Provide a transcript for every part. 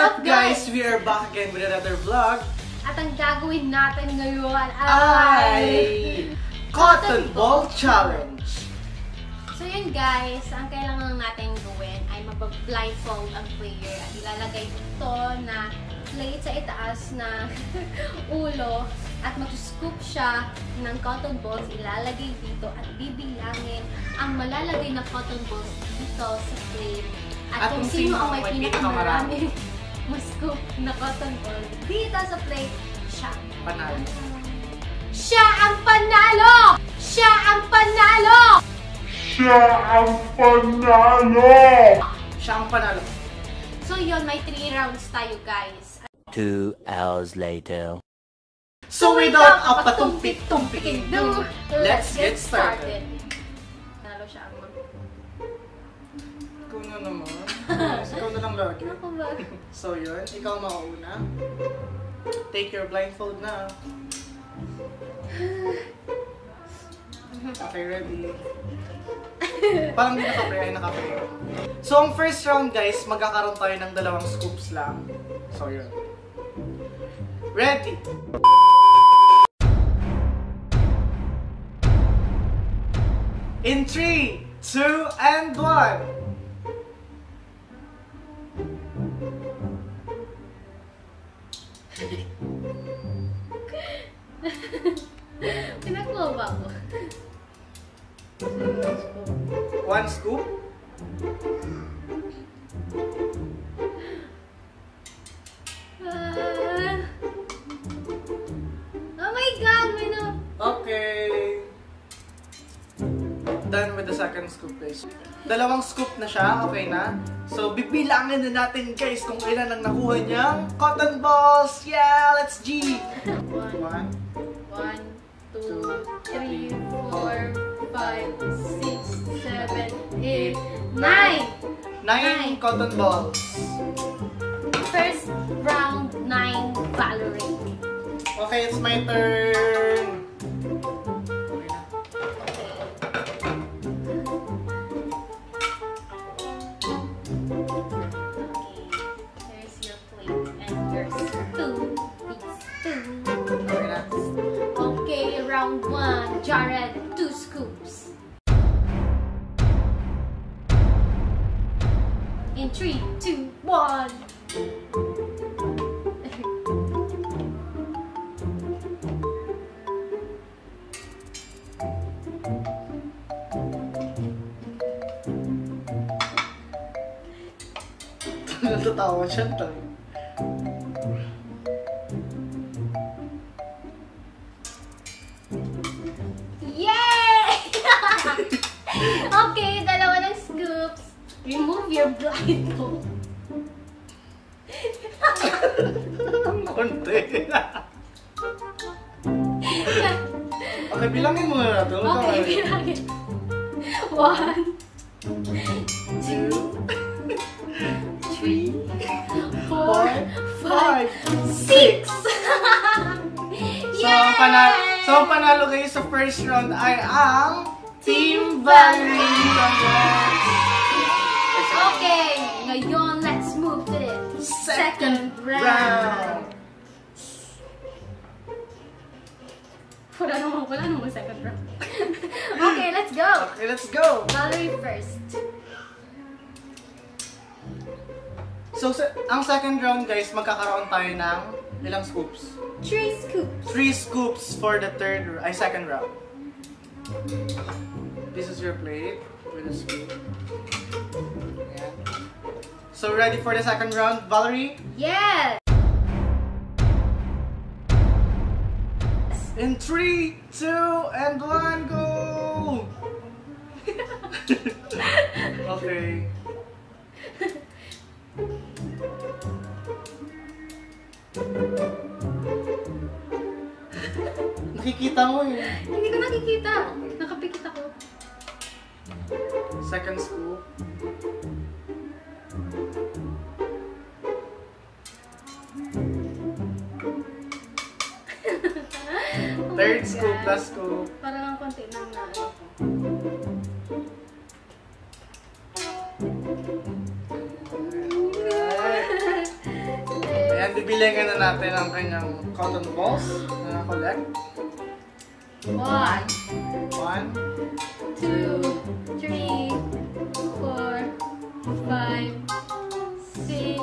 up guys? We are back again with another vlog. At ang gagawin natin ngayon Ay! Cotton Ball Challenge! So yun guys, ang kailangan natin gawin ay mabblindfold ang player at ilalagay ito na plate sa itaas na ulo at mag-scoop siya ng cotton balls ilalagay dito at bibilangin ang malalagay na cotton balls dito sa plate at, kung sino ang may pinakamarami mas-scoop na cotton ball dito sa plate, siya. Panalo. Siya ang panalo! Siya ang panalo! Siya ang panalo! Siya ang panalo. So yun, may 3 rounds tayo guys. Two hours later. So without a patumpik-tumpiking do, let's get started. Panalo siya ang. Ikaw na naman. Ikaw na lang lagi. Ako ba? So yun, ikaw makauna. Take your blindfold na. Okay, ready? Parang di naka-pre, ay naka-pre. So, ang first round, guys, magkakaroon tayo ng dalawang scoops lang. So, yun. Ready? In 3, 2, and 1. Pinagkuha ba ako? One scoop. Ah. Done with the second scoop, guys. Dalawang scoop na siya, okay na? So, bibilangin na natin, guys, kung ilan ang nakuha niyang cotton balls. Yeah, let's G! One, One, one, two, three, four, five, six, seven, eight, nine! nine Nine. cotton balls. First round, nine Valerie. Okay, it's my turn. Natatawa siya tayo. Yay! okay, dalawa ng scoops. Remove your blindfold. Konti. okay, bilangin mo na natin. Okay, bilangin. One, Two, three, four, five, six. So, ang panalo, so, ang panalo kayo sa first round ay ang Team Valerie! Okay, ngayon let's move to the second round. Wala naman, wala naman second round. okay, let's go. Okay, let's go! Valerie first. So, sa, ang second round, guys, magkakaroon tayo ng ilang scoops? Three scoops. Three scoops for the third, ay, second round. This is your plate with a scoop. Ayan. So, ready for the second round, Valerie? Yes. In three, two, and one, go! okay. Nakikita mo eh. Hindi ko nakikita. Nakapikit ako. Second scoop. Oh Third my scoop, God. Bibilangan na natin ang kanyang cotton balls na na-collect. One, One, two, three, four, five, six,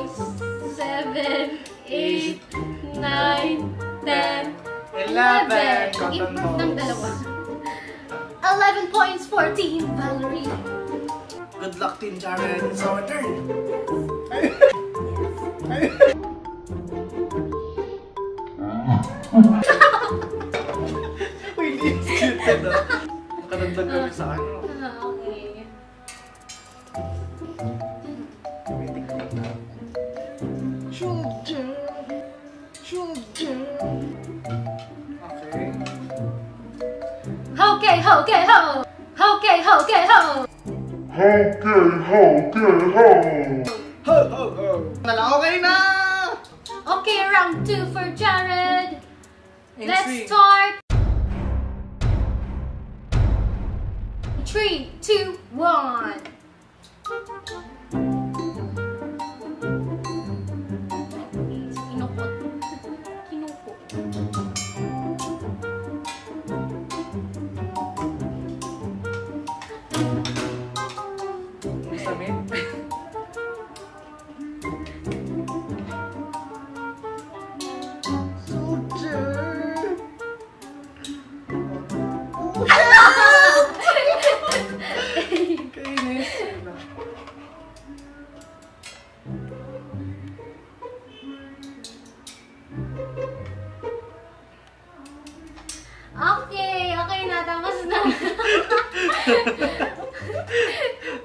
seven, eight, nine, ten, eleven cotton ng balls. dalawa. Eleven points for Team Valerie. Good luck, Team Jared. It's our turn. Uy, hindi excited ah. Nakadagdag kami sa ano. Okay. Technique na. Shoulder. Shoulder. Okay. Okay, okay, ho! Okay, okay, ho! Okay, okay, ho! Ho, ho, ho. Nala, okay na! Okay, round two for Jared. In Let's three. start. Three, two, one. Kinukot. Kinukot.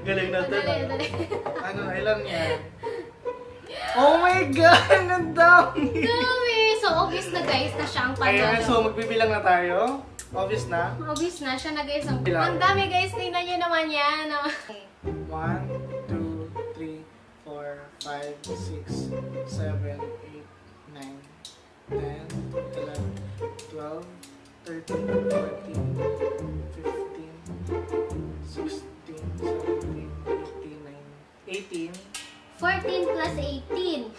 Galing natin. Dali, ah. dali. Ano, ilan yan? Oh my God! Ang dami! Dami. So, obvious na guys na siya ang Ayan, panalo. so magbibilang na tayo. Obvious na. Obvious na siya na guys. Ang, Bilang. ang dami guys. Tingnan nyo naman yan. ah. 1, 2, 3, 4, 5, 6, 7, 8, 9, 10, 11, 12, 13, 14, 14 plus 18.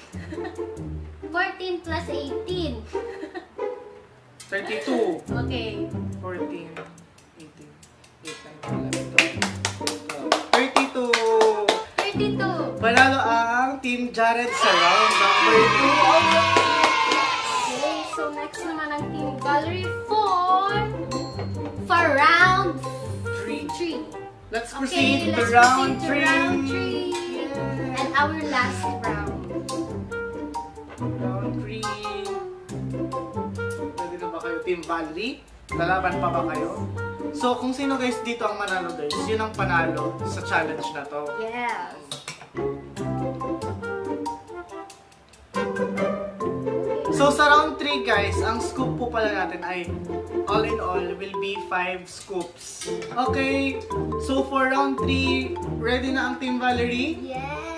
14 plus 18. 32, Okay. 14, 18, 8, 9, 11, 12, 32! 32. Panalo ang Team Jared sa round number 2. Okay, so next naman ang Team Valerie for for round 3. 3. Let's Okay, proceed to let's to 3. round 3. Our last round. Round 3. Ready na ba kayo, Team Valerie? Lalaban pa ba kayo? So, kung sino guys dito ang manalo guys, yun ang panalo sa challenge na to. Yes. So, sa round 3 guys, ang scoop po pala natin ay all in all will be 5 scoops. Okay, so for round 3, ready na ang Team Valerie? Yeah.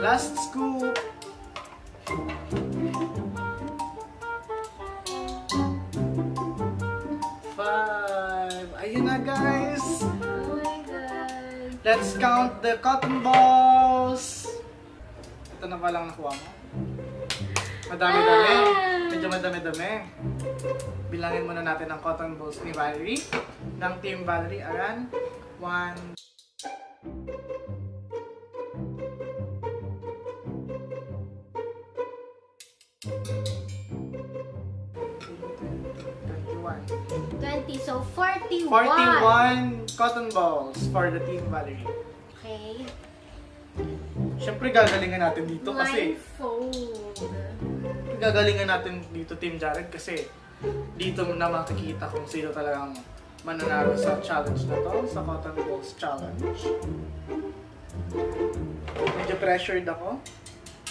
Last scoop. Five. Ayun na guys. Oh my god. Let's count the cotton balls. Ito na ba lang nakuha mo? Madami-dami. Medyo madami-dami. Bilangin muna natin ang cotton balls ni Valerie. Ng Team Valerie. Ayan. One. 20. So, 41. 41 cotton balls for the Team Valerie. Okay. Siyempre, gagalingan natin dito kasi Blindfold. gagalingan natin dito, Team Jared, kasi dito na makikita kung sino talagang mananalo sa challenge na to, sa Cotton Balls Challenge. Medyo pressured ako.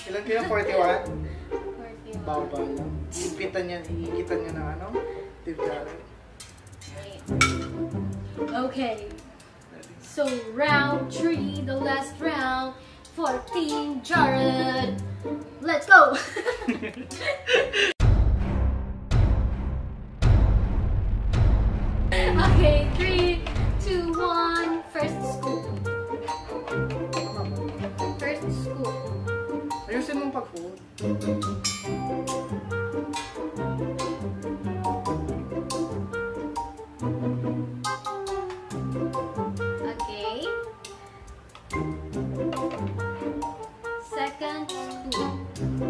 Ilan kayo? 41? 41. Baba lang. Ipitan niya, iikitan niya ng ano? Team Jared. Okay. So, round 3, the last round for Team Jared. Let's go! okay, 3, 2, 1. First scoop. First scoop. Ayusin mong pag-food.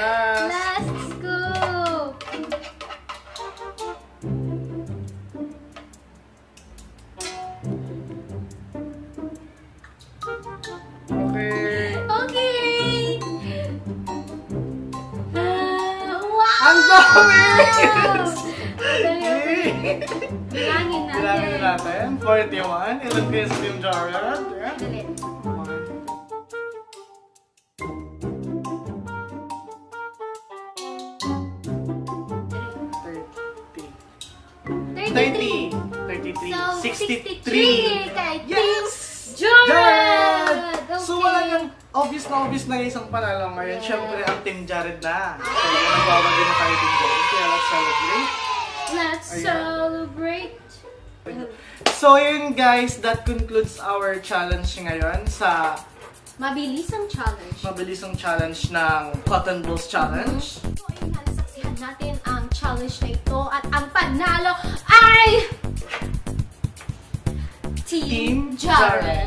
Last. Last scoop. Okay. Okay. Ah, wow! Ang dami! Bilangin natin. Bilangin natin. 41. Ilan kayo sa Team Jared? Yeah. Dali. 63. 63 kay Yes! Jared! Okay. So wala yung obvious na obvious na isang panalo ngayon. Yes. Siyempre ang Team Jared na. So nagbabagay na tayo Team Jared. Kaya let's celebrate. Let's Ayan. celebrate. So yun guys, that concludes our challenge ngayon sa Mabilis ang challenge. mabilisang challenge ng Cotton Balls Challenge. So, ayun nga, nasaksihan natin ang challenge na ito at ang panalo ay... Team, Team Jared.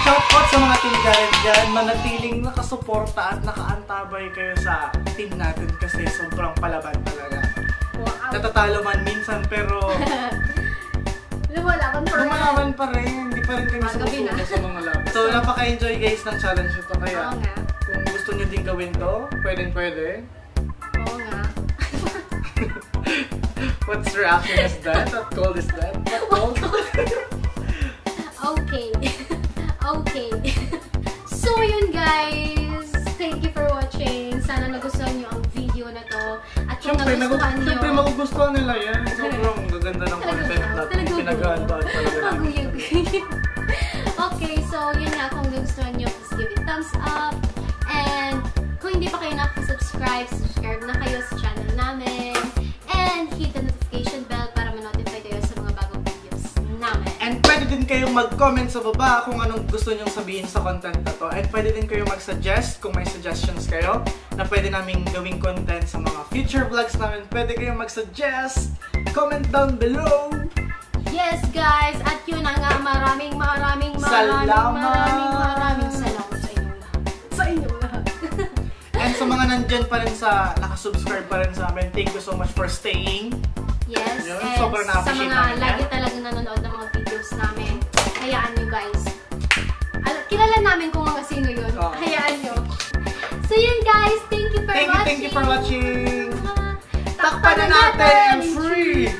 Shoutout sa mga Team Jared dyan, manatiling nakasuporta at nakaantabay kayo sa team natin kasi sobrang palaban talaga. Wow. Natatalo man minsan pero Lumalaban pa rin. lumalaban pa rin, hindi pa rin na. sumusuko sa mga laban. So napaka-enjoy guys ng challenge ito kaya Oo nga. kung gusto nyo din gawin to, pwedeng pwede. Oo nga. What's reaction is that? What cold is that? What cold? Okay. okay. so, yun guys. Thank you for watching. Sana nagustuhan nyo ang video na to. At kung Siyempre, nagu- nagustuhan nyo... siyempre magugustuhan nila yan. Sobrang gaganda ng content natin. Pinag-aandaan talaga okay, so yun nga. Kung nagustuhan nyo, please give it thumbs up. And kung hindi pa kayo nakasubscribe, subscribe na kayo kayong mag-comment sa baba kung anong gusto nyong sabihin sa content na to. And pwede din kayong mag-suggest kung may suggestions kayo na pwede naming gawing content sa mga future vlogs namin. Pwede kayong mag-suggest. Comment down below. Yes, guys! At yun na nga, maraming, maraming, maraming, Salamat! maraming, maraming salamat sa inyong lahat. Sa inyong lahat. And sa mga nandyan pa rin sa, nakasubscribe pa rin sa amin, thank you so much for staying. yes, Yun, and sobrang sa mga lagi talagang nanonood namin kung mga sino yun. Oo. Hayaan nyo. So yun guys, thank you for Thank you, watching. thank you for watching. Takpan na natin! Free!